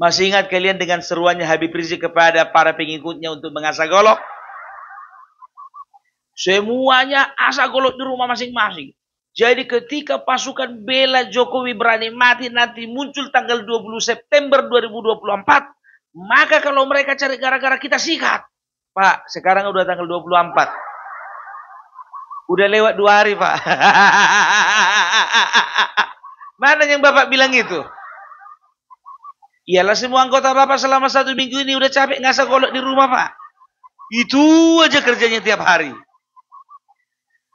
Masih ingat kalian dengan seruannya Habib Rizik kepada para pengikutnya untuk mengasah golok? Semuanya asah golok di rumah masing-masing. Jadi ketika pasukan bela Jokowi berani mati nanti muncul tanggal 20 September 2024, maka kalau mereka cari gara-gara kita sikat. Pak, sekarang udah tanggal 24. Udah lewat dua hari, Pak. Mana yang Bapak bilang itu? Iyalah semua anggota Bapak selama satu minggu ini udah capek ngasah golok di rumah, Pak. Itu aja kerjanya tiap hari.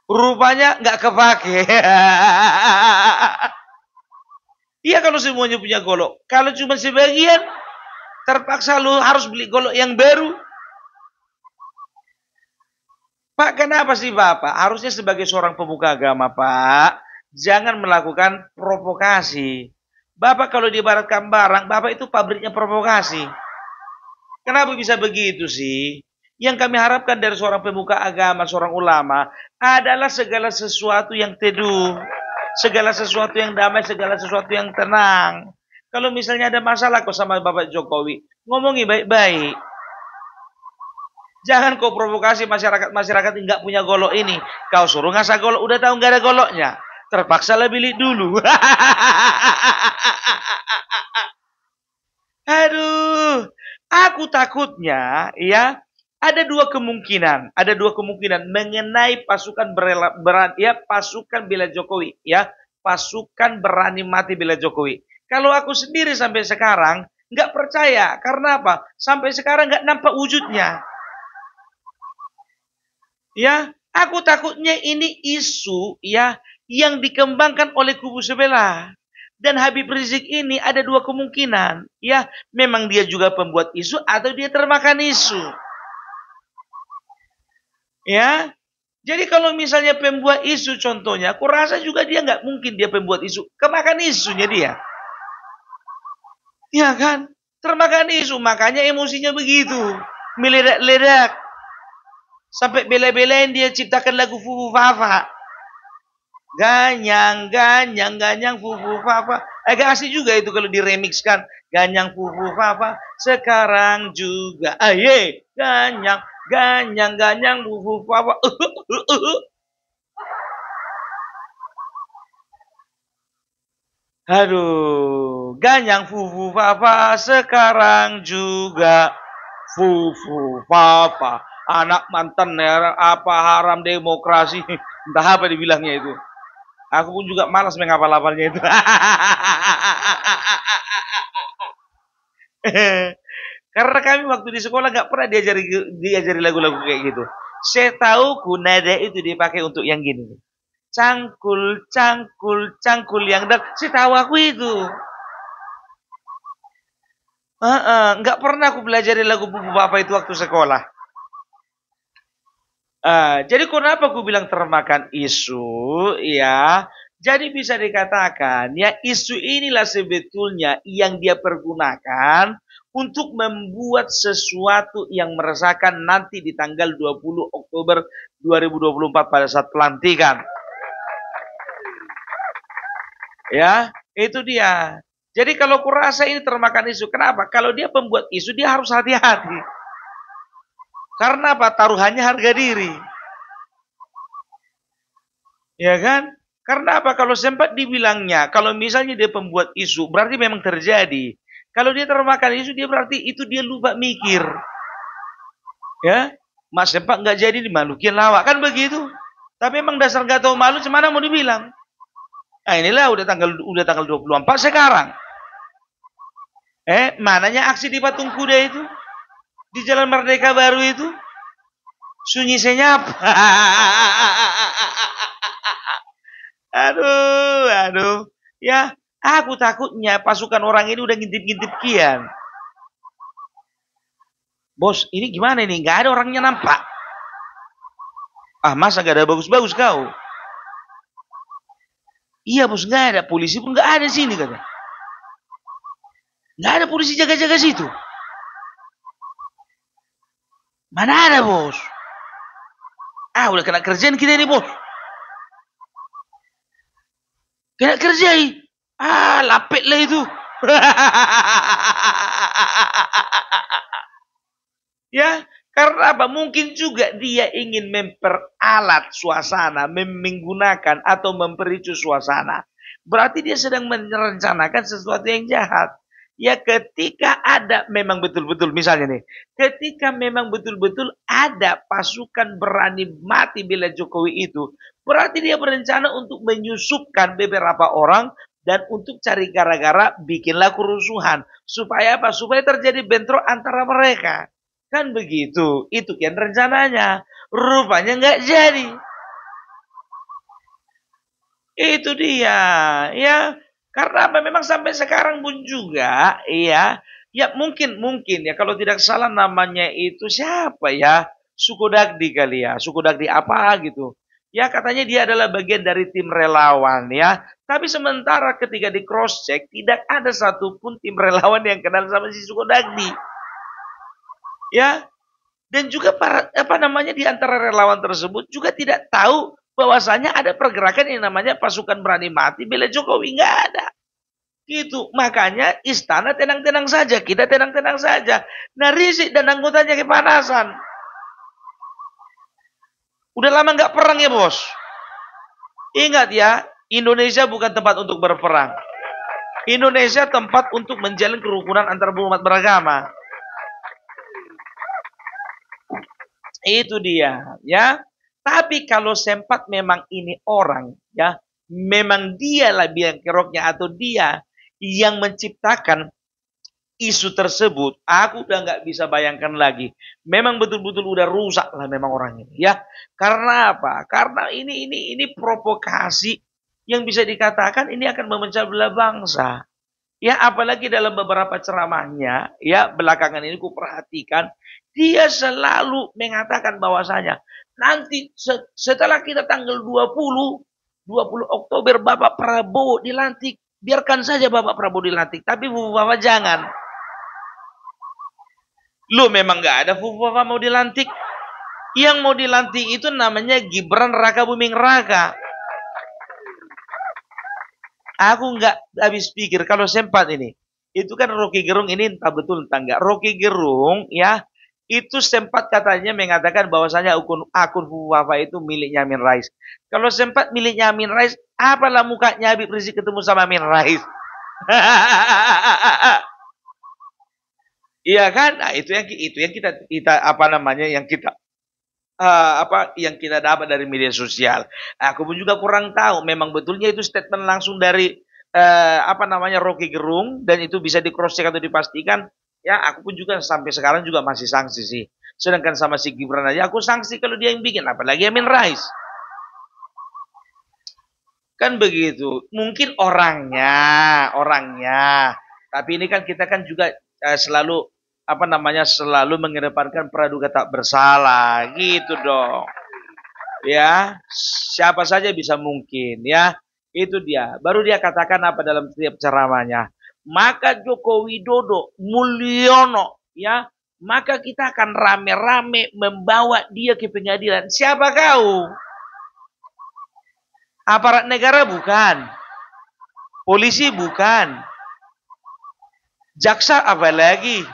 Rupanya nggak kepake. Iya kalau semuanya punya golok. Kalau cuma sebagian, terpaksa lu harus beli golok yang baru. Pak, kenapa sih Bapak? Harusnya sebagai seorang pemuka agama, Pak, jangan melakukan provokasi. Bapak kalau diibaratkan barang, Bapak itu pabriknya provokasi. Kenapa bisa begitu sih? Yang kami harapkan dari seorang pemuka agama, seorang ulama, adalah segala sesuatu yang teduh, segala sesuatu yang damai, segala sesuatu yang tenang. Kalau misalnya ada masalah kok sama Bapak Jokowi, ngomongi baik-baik. Jangan kau provokasi masyarakat-masyarakat yang nggak punya golok ini. Kau suruh ngasah golok, udah tahu nggak ada goloknya. Terpaksa lah beli dulu. Aduh, aku takutnya ya ada dua kemungkinan, ada dua kemungkinan mengenai pasukan berela, beran, ya pasukan bela Jokowi, ya pasukan berani mati bela Jokowi. Kalau aku sendiri sampai sekarang nggak percaya, karena apa? Sampai sekarang nggak nampak wujudnya. Ya, aku takutnya ini isu ya yang dikembangkan oleh kubu sebelah. Dan Habib Rizik ini ada dua kemungkinan. Ya, memang dia juga pembuat isu atau dia termakan isu. Ya, jadi kalau misalnya pembuat isu contohnya, aku rasa juga dia nggak mungkin dia pembuat isu, kemakan isunya dia. Ya kan? Termakan isu, makanya emosinya begitu. Meledak-ledak. Sampai bela-belain dia ciptakan lagu Fufu Fafa. Ganyang, ganyang, ganyang, fufu fafa. Agak asik juga itu kalau diremixkan. Ganyang, fufu fafa. Sekarang juga. Aye, ganyang, Ganyang-ganyang bubu papa. Aduh, ganyang fufu papa sekarang juga fufu papa. Anak mantan apa haram demokrasi. Entah apa dibilangnya itu. Aku pun juga malas menghafal-hafalnya itu. Karena kami waktu di sekolah nggak pernah diajari diajari lagu-lagu kayak gitu. Saya tahu kunada itu dipakai untuk yang gini. Cangkul, cangkul, cangkul yang dan saya tahu aku itu. Uh, uh, nggak pernah aku belajar lagu bubu bapak itu waktu sekolah. Uh, jadi kenapa aku bilang termakan isu? Ya, jadi bisa dikatakan ya isu inilah sebetulnya yang dia pergunakan untuk membuat sesuatu yang meresahkan nanti di tanggal 20 Oktober 2024 pada saat pelantikan. Ya, itu dia. Jadi kalau kurasa ini termakan isu, kenapa? Kalau dia pembuat isu, dia harus hati-hati. Karena apa? Taruhannya harga diri. Ya kan? Karena apa? Kalau sempat dibilangnya, kalau misalnya dia pembuat isu, berarti memang terjadi. Kalau dia termakan isu, dia berarti itu dia lupa mikir. Ya, Mas Sempak nggak jadi dimalukin lawak kan begitu. Tapi emang dasar nggak tahu malu, cemana mau dibilang? Nah inilah udah tanggal udah tanggal 24 sekarang. Eh, mananya aksi di Patung Kuda itu? Di Jalan Merdeka Baru itu? Sunyi senyap. aduh, aduh. Ya, Aku takutnya pasukan orang ini udah ngintip-ngintip kian. Bos, ini gimana ini? Gak ada orangnya nampak. Ah, masa gak ada bagus-bagus kau? Iya bos, gak ada. Polisi pun gak ada sini kata. Gak ada polisi jaga-jaga situ. Mana ada bos? Ah, udah kena kerjaan kita ini bos. Kena kerjai. Eh? Ah, lapet lah itu. ya, karena apa? Mungkin juga dia ingin memperalat suasana, menggunakan atau mempericu suasana. Berarti dia sedang merencanakan sesuatu yang jahat. Ya ketika ada memang betul-betul misalnya nih, ketika memang betul-betul ada pasukan berani mati bila Jokowi itu, berarti dia berencana untuk menyusupkan beberapa orang dan untuk cari gara-gara bikinlah kerusuhan supaya apa? Supaya terjadi bentrok antara mereka. Kan begitu. Itu kan rencananya. Rupanya nggak jadi. Itu dia, ya. Karena apa? Memang sampai sekarang pun juga, ya, ya mungkin mungkin ya kalau tidak salah namanya itu siapa ya? Suku Dagdi kali ya, Suku Dagdi apa gitu. Ya katanya dia adalah bagian dari tim relawan ya. Tapi sementara ketika di cross check tidak ada satupun tim relawan yang kenal sama si Suku Dagdi. Ya. Dan juga para apa namanya di antara relawan tersebut juga tidak tahu bahwasanya ada pergerakan yang namanya pasukan berani mati bela Jokowi nggak ada. Gitu. Makanya istana tenang-tenang saja, kita tenang-tenang saja. Nah Rizik dan anggotanya kepanasan. Udah lama nggak perang ya bos. Ingat ya, Indonesia bukan tempat untuk berperang. Indonesia tempat untuk menjalin kerukunan antar umat beragama. Itu dia, ya. Tapi kalau sempat memang ini orang, ya, memang dia lah biang keroknya atau dia yang menciptakan isu tersebut, aku udah nggak bisa bayangkan lagi. Memang betul-betul udah rusak lah memang orang ini, ya. Karena apa? Karena ini ini ini provokasi yang bisa dikatakan ini akan memecah belah bangsa. Ya, apalagi dalam beberapa ceramahnya, ya belakangan ini ku perhatikan, dia selalu mengatakan bahwasanya Nanti setelah kita tanggal 20, 20 Oktober Bapak Prabowo dilantik. Biarkan saja Bapak Prabowo dilantik. Tapi Bapak jangan. Lu memang gak ada Bapak mau dilantik. Yang mau dilantik itu namanya Gibran Raka Buming Raka. Aku nggak habis pikir kalau sempat ini. Itu kan Rocky Gerung ini entah betul entah enggak. Rocky Gerung ya itu sempat katanya mengatakan bahwasanya akun akun Fufafa itu miliknya Amin Rais. Kalau sempat miliknya Amin Rais, apalah mukanya Habib Rizik ketemu sama Amin Rais? Iya kan? Nah, itu yang itu yang kita kita apa namanya yang kita uh, apa yang kita dapat dari media sosial. Aku pun juga kurang tahu memang betulnya itu statement langsung dari uh, apa namanya Rocky Gerung dan itu bisa di cross check atau dipastikan Ya, aku pun juga sampai sekarang juga masih sanksi sih. Sedangkan sama si Gibran aja aku sanksi kalau dia yang bikin, apalagi Amin Rais. Kan begitu. Mungkin orangnya, orangnya. Tapi ini kan kita kan juga eh, selalu apa namanya selalu mengedepankan praduga tak bersalah gitu dong. Ya, siapa saja bisa mungkin ya. Itu dia. Baru dia katakan apa dalam setiap ceramahnya maka Joko Widodo Mulyono ya. Maka kita akan rame-rame membawa dia ke pengadilan. Siapa kau? Aparat negara bukan. Polisi bukan. Jaksa apa lagi?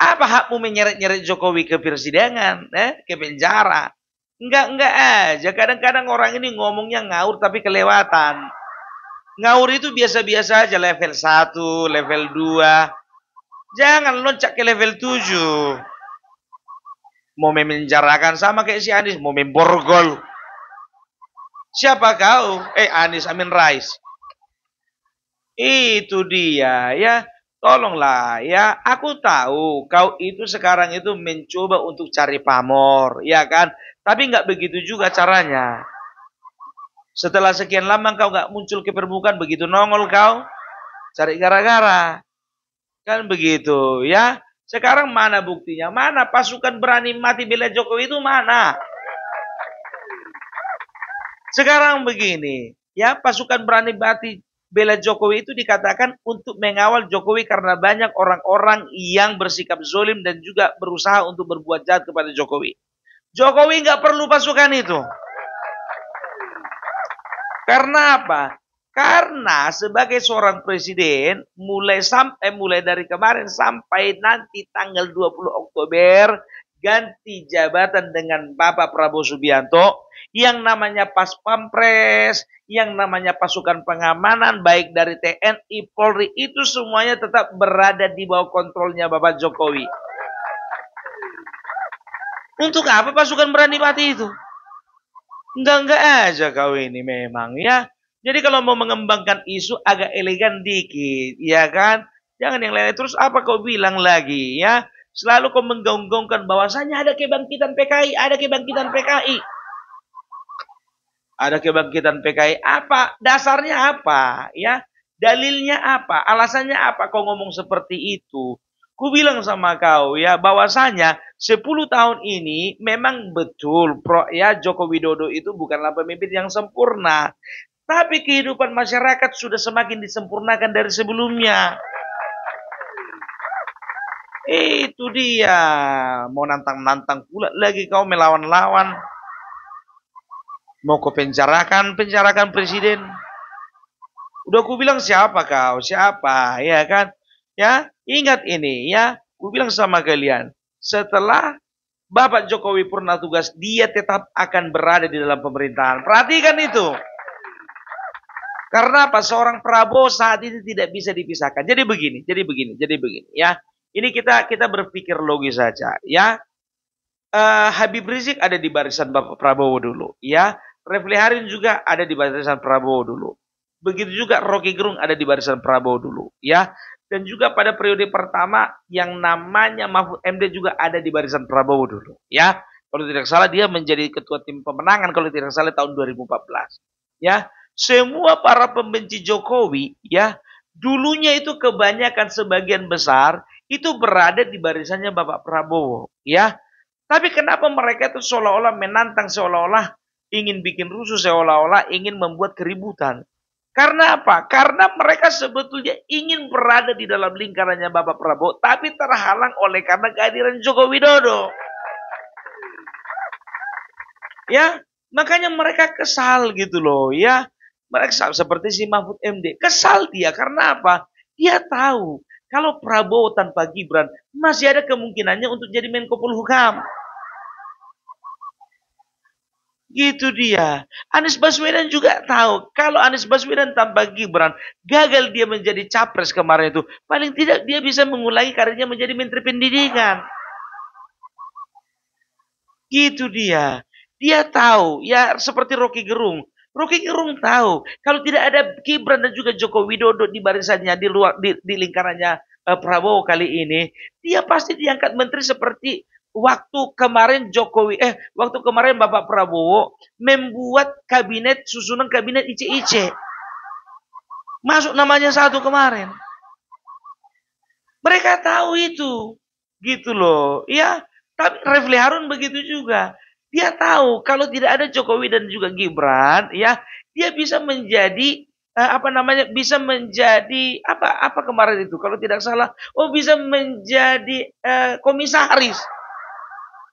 Apa hakmu menyeret-nyeret Jokowi ke persidangan eh? Ke penjara? Enggak enggak aja. Kadang-kadang orang ini ngomongnya ngaur tapi kelewatan Ngaur itu biasa-biasa aja level 1, level 2. Jangan loncat ke level 7. Mau memenjarakan sama kayak si Anies, mau memborgol. Siapa kau? Eh Anies Amin Rais. Itu dia ya. Tolonglah ya, aku tahu kau itu sekarang itu mencoba untuk cari pamor, ya kan? Tapi nggak begitu juga caranya. Setelah sekian lama kau gak muncul ke permukaan, begitu nongol kau, cari gara-gara. Kan begitu ya. Sekarang mana buktinya? Mana pasukan berani mati bela Jokowi itu mana? Sekarang begini, ya pasukan berani mati bela Jokowi itu dikatakan untuk mengawal Jokowi karena banyak orang-orang yang bersikap zolim dan juga berusaha untuk berbuat jahat kepada Jokowi. Jokowi nggak perlu pasukan itu. Karena apa? Karena sebagai seorang presiden, mulai sampai mulai dari kemarin sampai nanti tanggal 20 Oktober, ganti jabatan dengan Bapak Prabowo Subianto, yang namanya pas pampres, yang namanya pasukan pengamanan, baik dari TNI, Polri, itu semuanya tetap berada di bawah kontrolnya Bapak Jokowi. Untuk apa pasukan berani mati itu? Enggak-enggak aja kau ini memang ya. Jadi kalau mau mengembangkan isu agak elegan dikit, ya kan? Jangan yang lain. Terus apa kau bilang lagi, ya? Selalu kau menggonggongkan bahwasanya ada kebangkitan PKI, ada kebangkitan PKI. Ada kebangkitan PKI. Apa? Dasarnya apa? Ya, dalilnya apa? Alasannya apa kau ngomong seperti itu? Ku bilang sama kau ya bahwasanya 10 tahun ini memang betul pro ya Joko Widodo itu bukanlah pemimpin yang sempurna. Tapi kehidupan masyarakat sudah semakin disempurnakan dari sebelumnya. Itu dia. Mau nantang-nantang pula lagi kau melawan-lawan. Mau kau penjarakan, penjarakan presiden. Udah aku bilang siapa kau, siapa, ya kan? Ya, ingat ini ya. Aku bilang sama kalian, setelah Bapak Jokowi pernah tugas, dia tetap akan berada di dalam pemerintahan. Perhatikan itu. Karena apa? Seorang Prabowo saat ini tidak bisa dipisahkan. Jadi begini, jadi begini, jadi begini ya. Ini kita kita berpikir logis saja ya. Uh, Habib Rizik ada di barisan Bapak Prabowo dulu ya. Refli Harin juga ada di barisan Prabowo dulu. Begitu juga Rocky Gerung ada di barisan Prabowo dulu ya. Dan juga pada periode pertama yang namanya Mahfud MD juga ada di barisan Prabowo dulu ya. Kalau tidak salah dia menjadi ketua tim pemenangan kalau tidak salah tahun 2014 ya. Semua para pembenci Jokowi ya dulunya itu kebanyakan sebagian besar itu berada di barisannya Bapak Prabowo ya. Tapi kenapa mereka itu seolah-olah menantang seolah-olah ingin bikin rusuh seolah-olah ingin membuat keributan karena apa karena mereka sebetulnya ingin berada di dalam lingkarannya Bapak Prabowo tapi terhalang oleh karena kehadiran Joko Widodo ya makanya mereka kesal gitu loh ya mereka seperti si Mahfud MD. Kesal dia karena apa? Dia tahu kalau Prabowo tanpa Gibran masih ada kemungkinannya untuk jadi Menko Polhukam. Gitu dia. Anies Baswedan juga tahu kalau Anies Baswedan tanpa Gibran gagal dia menjadi capres kemarin itu, paling tidak dia bisa mengulangi karirnya menjadi Menteri Pendidikan. Gitu dia. Dia tahu, ya seperti Rocky Gerung. Rocky Gerung tahu kalau tidak ada Gibran dan juga Joko Widodo di barisannya di luar di, di lingkarannya uh, Prabowo kali ini, dia pasti diangkat menteri seperti waktu kemarin Jokowi eh waktu kemarin Bapak Prabowo membuat kabinet susunan kabinet IC-IC. Masuk namanya satu kemarin. Mereka tahu itu. Gitu loh. Ya, tapi Refli Harun begitu juga. Dia tahu kalau tidak ada Jokowi dan juga Gibran, ya dia bisa menjadi uh, apa namanya bisa menjadi apa apa kemarin itu kalau tidak salah oh bisa menjadi uh, komisaris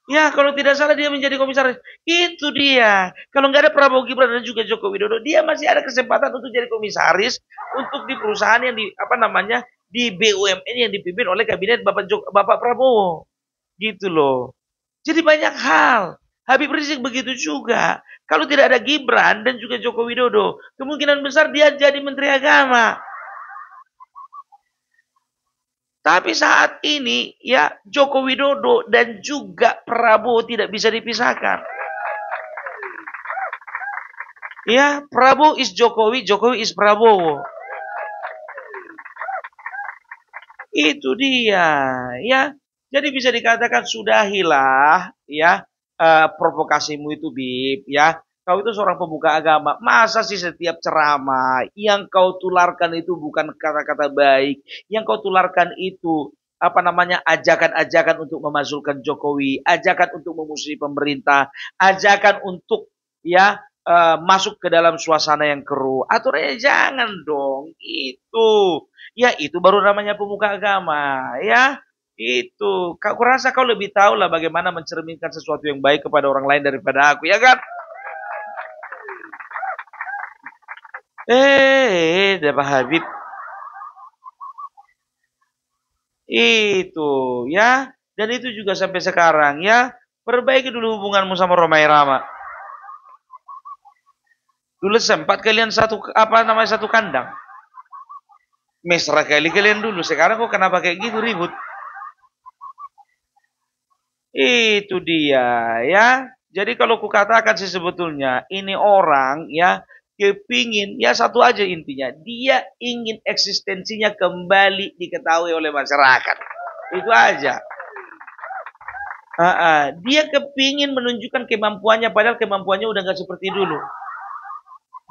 ya kalau tidak salah dia menjadi komisaris. Itu dia. Kalau nggak ada Prabowo Gibran dan juga Joko Widodo dia masih ada kesempatan untuk jadi komisaris untuk di perusahaan yang di apa namanya di BUMN yang dipimpin oleh kabinet Bapak Joko, Bapak Prabowo. Gitu loh. Jadi banyak hal. Habib Rizik begitu juga. Kalau tidak ada Gibran dan juga Joko Widodo, kemungkinan besar dia jadi Menteri Agama. Tapi saat ini ya Joko Widodo dan juga Prabowo tidak bisa dipisahkan. Ya, Prabowo is Jokowi, Jokowi is Prabowo. Itu dia, ya. Jadi bisa dikatakan sudahilah, ya uh, provokasimu itu Bib ya kau itu seorang pembuka agama. Masa sih setiap ceramah yang kau tularkan itu bukan kata-kata baik. Yang kau tularkan itu apa namanya ajakan-ajakan untuk memasukkan Jokowi ajakan untuk memusuhi pemerintah ajakan untuk ya uh, masuk ke dalam suasana yang keruh. Aturannya jangan dong itu. Ya itu baru namanya pemuka agama ya. Itu, kau rasa kau lebih tahu lah bagaimana mencerminkan sesuatu yang baik kepada orang lain daripada aku, ya kan? Eh, dapat Habib. Itu ya. Dan itu juga sampai sekarang ya. Perbaiki dulu hubunganmu sama Romai Rama. Dulu sempat kalian satu apa namanya satu kandang. Mesra kali kalian dulu. Sekarang kok kenapa kayak gitu ribut? Itu dia ya. Jadi kalau kukatakan sih sebetulnya ini orang ya kepingin ya satu aja intinya. Dia ingin eksistensinya kembali diketahui oleh masyarakat. Itu aja. Uh, uh, dia kepingin menunjukkan kemampuannya padahal kemampuannya udah nggak seperti dulu.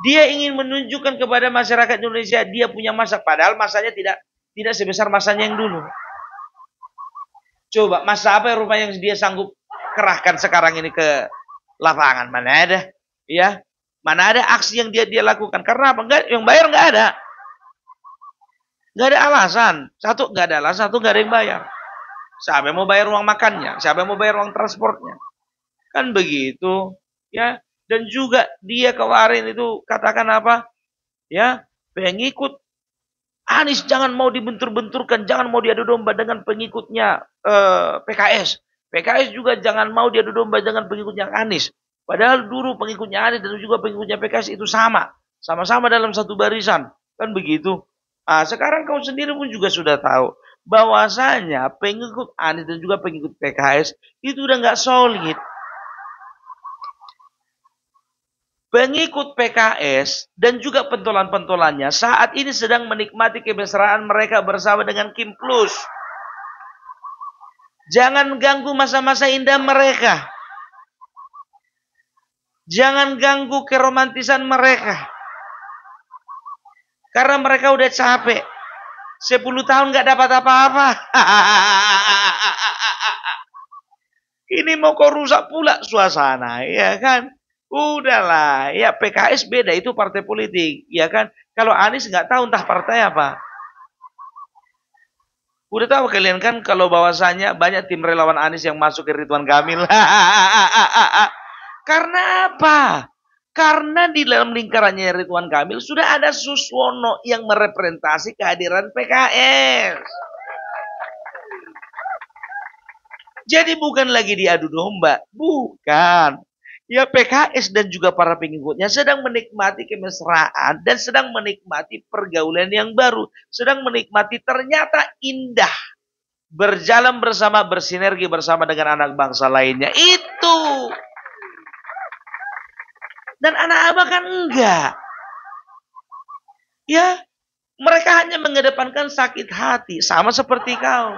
Dia ingin menunjukkan kepada masyarakat Indonesia dia punya masa padahal masanya tidak tidak sebesar masanya yang dulu. Coba masa apa rumah yang dia sanggup kerahkan sekarang ini ke lapangan? Mana ada? Ya Mana ada aksi yang dia dia lakukan? Karena apa? Enggak, yang bayar nggak ada. Nggak ada alasan. Satu nggak ada alasan, satu nggak ada yang bayar. Siapa yang mau bayar uang makannya? Siapa yang mau bayar uang transportnya? Kan begitu, ya. Dan juga dia kemarin itu katakan apa? Ya, pengikut Anies jangan mau dibentur-benturkan, jangan mau diadu domba dengan pengikutnya eh, PKS. PKS juga jangan mau diadu domba dengan pengikutnya Anies. Padahal dulu pengikutnya Anies dan juga pengikutnya PKS itu sama. Sama-sama dalam satu barisan. Kan begitu. Nah, sekarang kau sendiri pun juga sudah tahu. Bahwasanya pengikut Anies dan juga pengikut PKS itu udah nggak solid. Pengikut PKS dan juga pentolan-pentolannya saat ini sedang menikmati kemesraan mereka bersama dengan Kim Plus. Jangan ganggu masa-masa indah mereka. Jangan ganggu keromantisan mereka. Karena mereka udah capek. Sepuluh tahun gak dapat apa-apa. Ini mau kau rusak pula suasana, ya kan? Udahlah, ya PKS beda itu partai politik, ya kan? Kalau Anies nggak tahu entah partai apa. Udah tahu kalian kan kalau bahwasanya banyak tim relawan Anies yang masuk ke Ridwan Kamil. Karena apa? Karena di dalam lingkarannya Ridwan Kamil sudah ada Suswono yang merepresentasi kehadiran PKS. Jadi bukan lagi diadu domba, bukan. Ya PKS dan juga para pengikutnya sedang menikmati kemesraan dan sedang menikmati pergaulan yang baru, sedang menikmati ternyata indah berjalan bersama bersinergi bersama dengan anak bangsa lainnya. Itu dan anak abah kan enggak. Ya, mereka hanya mengedepankan sakit hati. Sama seperti kau.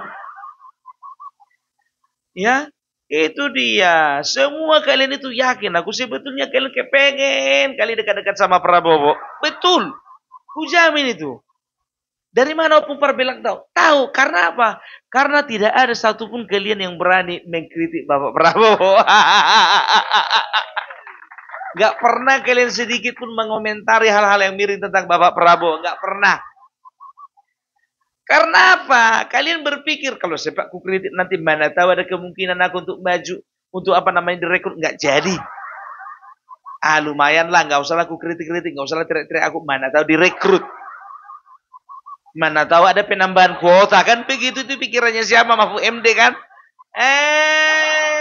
Ya, itu dia. Semua kalian itu yakin. Aku sebetulnya kalian kepengen kali dekat-dekat sama Prabowo. Betul. Ku jamin itu. Dari mana pun bilang tahu? Tahu. Karena apa? Karena tidak ada satupun kalian yang berani mengkritik Bapak Prabowo. Gak pernah kalian sedikit pun mengomentari hal-hal yang miring tentang Bapak Prabowo. Gak pernah. Karena apa? Kalian berpikir kalau sepak ku kritik nanti mana tahu ada kemungkinan aku untuk maju. Untuk apa namanya direkrut. Gak jadi. Ah lumayan lah. Gak usah aku kritik-kritik. Gak usah teriak-teriak aku. Mana tahu direkrut. Mana tahu ada penambahan kuota. Kan begitu itu pikirannya siapa? Mahfud MD kan? Eh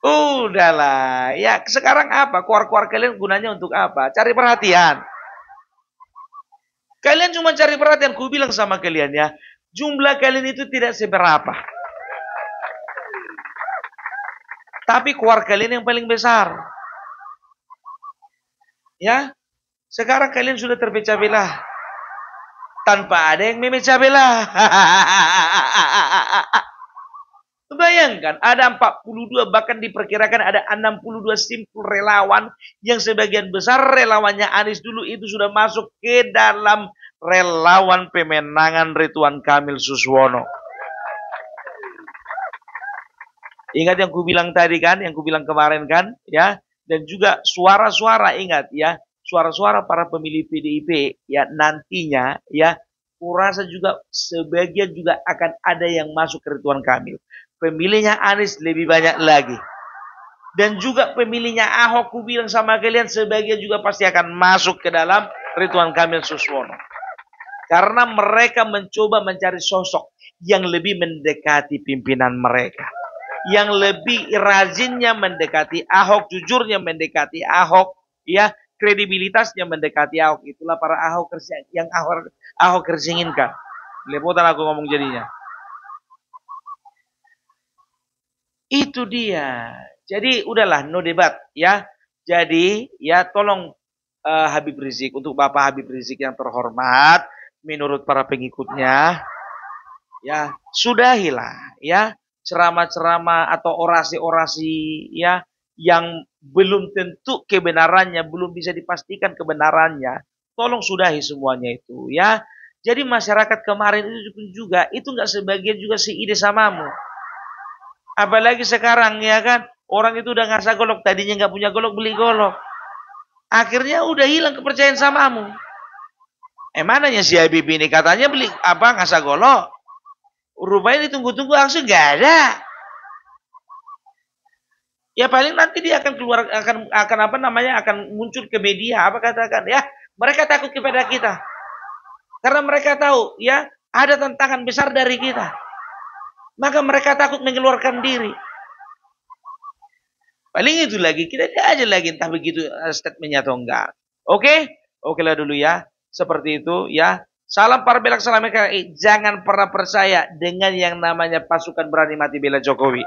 Udahlah. Ya sekarang apa? Keluar-keluar kalian gunanya untuk apa? Cari perhatian. Kalian cuma cari perhatian. Ku bilang sama kalian ya. Jumlah kalian itu tidak seberapa. Tapi keluar kalian yang paling besar. Ya. Sekarang kalian sudah terpecah belah. Tanpa ada yang memecah belah. Bayangkan ada 42 bahkan diperkirakan ada 62 simpul relawan yang sebagian besar relawannya Anies dulu itu sudah masuk ke dalam relawan pemenangan Ridwan Kamil Suswono. Ingat yang ku bilang tadi kan, yang ku bilang kemarin kan, ya. Dan juga suara-suara ingat ya, suara-suara para pemilih PDIP ya nantinya ya kurasa juga sebagian juga akan ada yang masuk ke Ridwan Kamil pemilihnya Anies lebih banyak lagi. dan juga pemilihnya Ahok ku bilang sama kalian sebagian juga pasti akan masuk ke dalam Ridwan Kamil Suswono. Karena mereka mencoba mencari sosok yang lebih mendekati pimpinan mereka. Yang lebih rajinnya mendekati Ahok, jujurnya mendekati Ahok, ya kredibilitasnya mendekati Ahok. Itulah para Ahok yang Ahok, Ahok inginkan. Lepotan aku ngomong jadinya. Itu dia. Jadi udahlah no debat ya. Jadi ya tolong uh, Habib Rizik untuk Bapak Habib Rizik yang terhormat menurut para pengikutnya ya sudahilah ya ceramah-ceramah atau orasi-orasi ya yang belum tentu kebenarannya belum bisa dipastikan kebenarannya tolong sudahi semuanya itu ya jadi masyarakat kemarin itu juga itu nggak sebagian juga si ide samamu apalagi sekarang ya kan? Orang itu udah ngasah golok tadinya nggak punya golok beli golok. Akhirnya udah hilang kepercayaan samamu. Eh mananya si Habib ini? Katanya beli apa ngasah golok. Rupanya ditunggu-tunggu langsung nggak ada. Ya paling nanti dia akan keluar akan akan apa namanya akan muncul ke media. Apa katakan ya? Mereka takut kepada kita. Karena mereka tahu ya ada tantangan besar dari kita maka mereka takut mengeluarkan diri. Paling itu lagi kita aja lagi entah begitu eh, statementnya atau enggak. Oke? Oke lah dulu ya. Seperti itu ya. Salam para belak salam jangan pernah percaya dengan yang namanya pasukan berani mati bela Jokowi.